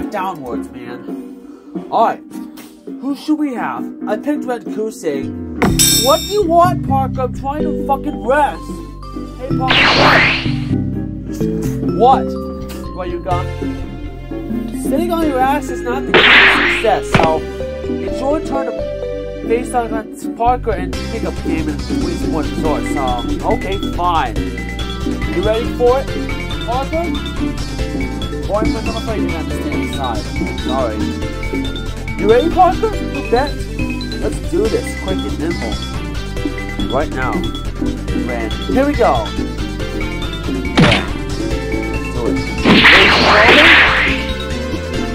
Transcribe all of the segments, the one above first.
Not downwards, man. Alright. Who should we have? I picked Ren Kusei. What do you want, Parker? I'm trying to fucking rest. Hey, Parker. What? What you got? Sitting on your ass is not the key to success, so it's your turn to face on Parker and pick up game and waste one resort. So, okay, fine. You ready for it, Parker? Not afraid you're gonna inside. Sorry. You ready, Parker? You bet. Let's do this quick and nimble. Right now. Here we go. Let's do it. Ladies and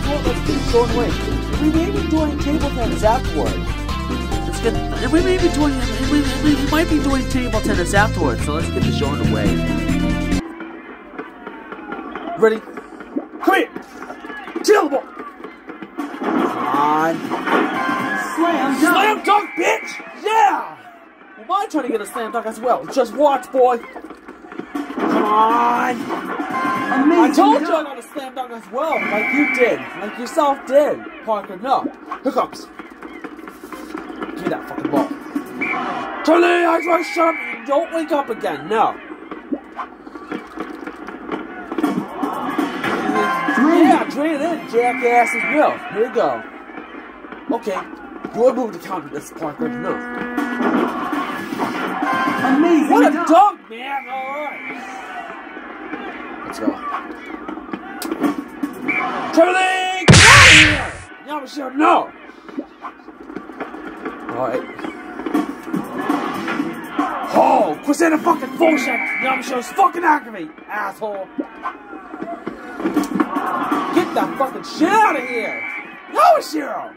gentlemen, Short way. We may be doing table tennis afterwards. Get. We may be doing. We, we, we might be doing table tennis afterwards. So let's get the show underway. Ready? Come here. The ball. Come on. Slam dunk. Slam dunk, bitch! Yeah! Well, my trying to get a slam dunk as well. Just watch, boy. Come on. Amazing I told you I got a slam dunk as well, like you did, like yourself did, Parker. No, here comes. Give me that fucking ball. Charlie, I try shut up. Don't wake up again. No. Yeah, drain it in, jackass's milk. Here we go. Okay, your move to counter this, Parker. No. Amazing What a dunk. dunk, man! Alright. Let's go. Charlie! Get out of here! Yamashiro, no! Alright. Oh, quit saying a fucking bullshit! Yamashiro's fucking activate, asshole! Get that fucking shit out of here! Yamashiro!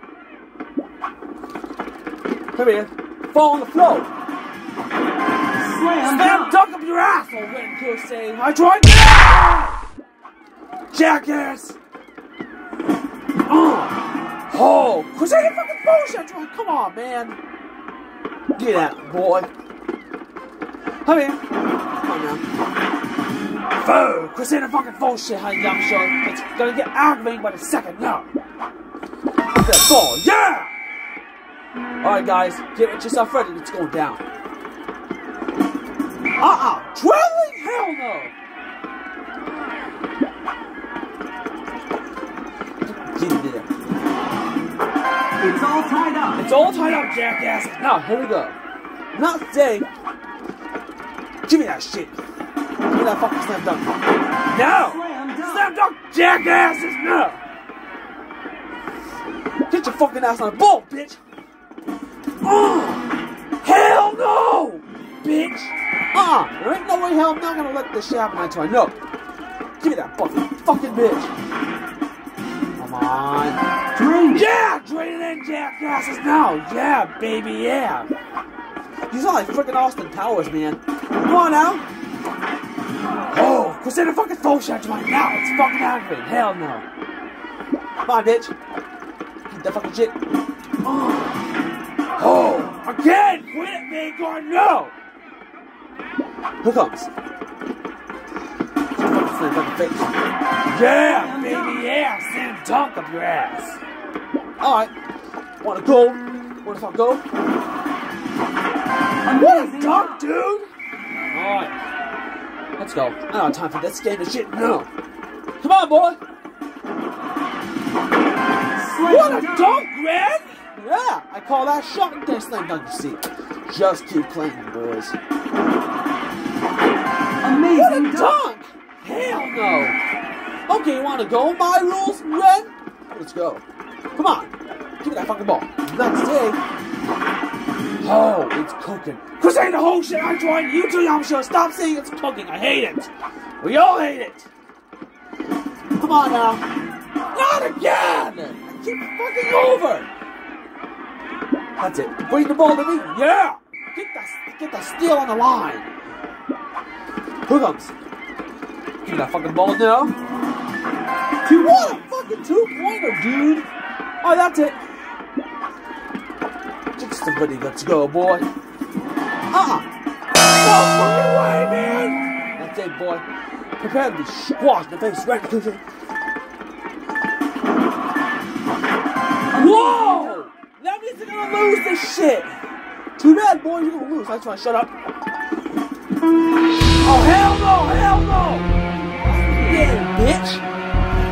Come here. Fall on the floor. Slam Slam dunk. up your asshole, Ren Kusei. I tried Jackass! Oh! Oh! Saying fucking bullshit! Oh, Come on, man! Get out, boy. Come here. Come on now. Quit saying fucking bullshit, honey, Yamashiro. It's gonna get aggravating by the second now. That ball, yeah! Alright, guys, get it yourself ready. It's going down. Uh-uh! All tied up, jackass. Now, here we go. Not today. Give me that shit. Give me that fucking slam dunk. No! Slam dunk. Jackasses! No! Get your fucking ass on the ball, bitch! Uh, hell no! Bitch! Uh, there ain't no way hell I'm not gonna let this shit happen until I know. Give me that fucking fucking bitch! Come on. Drain it. Yeah! Drain it in, jackasses now! Yeah, baby, yeah! You sound like freaking Austin Powers, man. Come on now! Oh, the fucking phone shot right now! It's fucking aggravating! Hell no! Come on, bitch! Get that fucking shit! Oh! Oh! Again! Quit it, man! God, no! Here comes! Yeah, baby, yeah! Slam dunk up your ass! Alright. Wanna go? Wanna fuck go? What a dunk, dude! Alright. Let's go. I don't have time for this game of shit. No. Come on, boy! What a dunk. Greg! Yeah, I call that shot and then slam dunk, you see. Just keep playing, boys. Amazing What a dunk. dunk! Hell no! Okay, you wanna go my rules, Ren? Let's go. Come on. Give me that fucking ball. Not today. Oh, it's cooking. Cause ain't the whole shit I joined. You two, I'm sure. Stop saying it's cooking. I hate it. We all hate it. Come on now. Not again. Keep fucking over. That's it. Bring the ball to me. Yeah. Get the get the steal on the line. Who comes? Give me that fucking ball now. Two, what a fucking two pointer, dude. Oh, that's it. Just a buddy, let's go, boy. Uh-uh. No fucking way, man. That's it, boy. Prepare to be squashed in the face right to Whoa! That means they're gonna lose this shit. Too bad, boy. You're gonna lose. I just want to shut up. Oh hell no! Hell no! Yeah, bitch.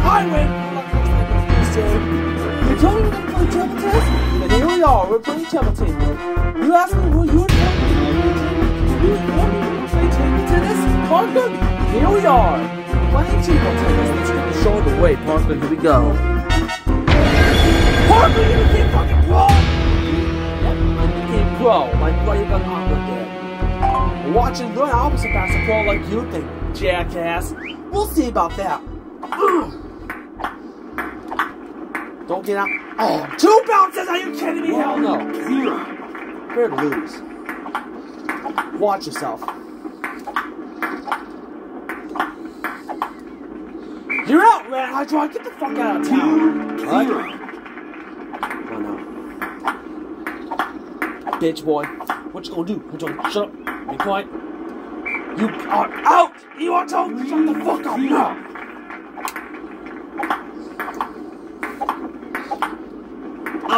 I win. We're gonna play table tennis, here we are. We're playing table tennis. You asked me who you were playing. You we were playing table tennis. Parker, here we are. Playing table tennis. Let's show the way, Parker. Here we go. Parker, you became fucking pro! Yep, I became pro. Like what you got on with. Watching the opposite pass a pro like you think, jackass. We'll see about that. Don't get out. Oh, two bounces? Are you kidding me? Hell no. Zero. Fair to lose. Watch yourself. You're out, Red Hydron. Get the fuck out of town. Two. Zero. Oh no. Bitch boy. What you gonna do? Hydron, shut up. Be quiet. You are out! You are told to shut the fuck up now!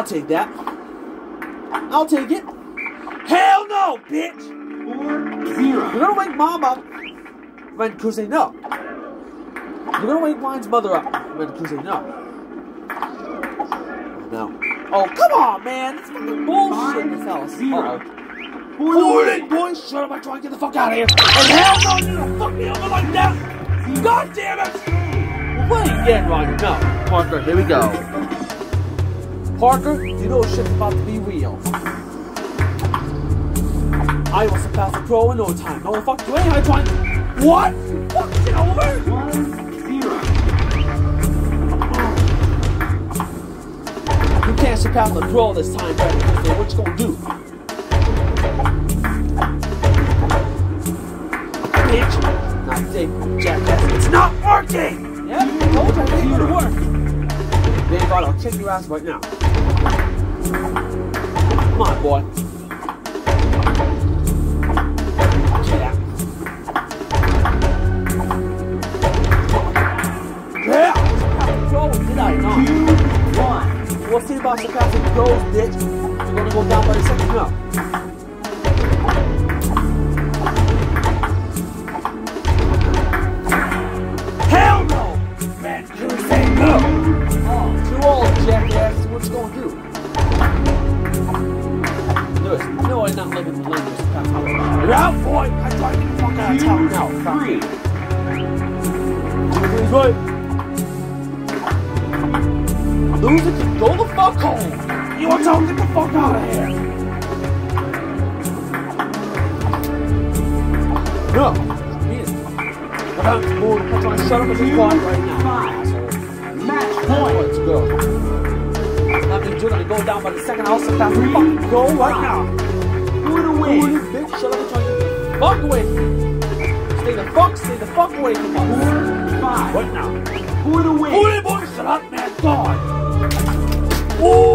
I'll take that. I'll take it. Hell no, bitch! Four. Zero. You're gonna wake mom up when Kuze no. You're gonna wake Wine's mother up when Kuze no. Oh, no. Oh, come on, man! That's fucking bullshit in this house. Zero. Uh-oh. It, boys! Shut up, I'm trying to get the fuck out of here. And hell no, you're gonna fuck me over like that! God damn it! We're playing again, Roger. No. Parker, here we go. Parker, you know shit's about to be real. I was surpass the pro in no time. No fuck you ain't I trying What? Fuck it over? One. Zero. You can't surpass the pro this time, Brandon. So what you gonna do? Bitch. Not today, jackass. It's not working! Yep, I told you would work. Then God, I'll kick your ass right now. Come on, boy. Get out. Yeah! I surpassed the pro, did I not? Two. One. We'll see about surpassing goals, bitch. You're gonna go down by the second round. No. And be right now. Match point. let's go. Means you're gonna go down by the second house pass the fucking go right now. For the Ooh, win. you bitch, shut up and try to the fuck away. Stay the fuck, stay the fuck away from us. Four. Five. Right now. For the win. Holy boy, shut up, man, God! Oh,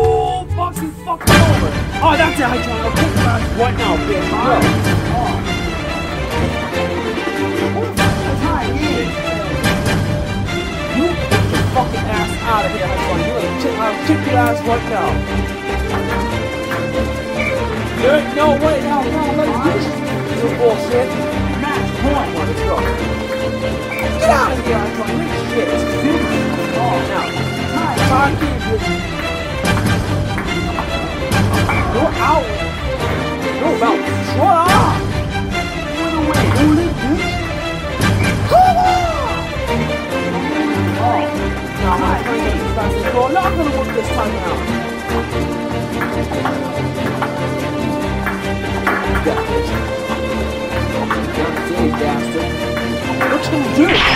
Oh, that's it, I try to kick your ass right now, bitch. Go. Tie game. You get your fucking ass out of here, Hydron. You're gonna kick, I'll your ass right now. There ain't no way now, now, let's do this. You bullshit. Match Come point. on, let's go. Get out of here, Hydron. You're shit. Oh, now. Tie Time out! Out! Shut up! Went away, holy bitch! Come on! Oh, now my friend is about to score. Not gonna work this time out. You got this. Do?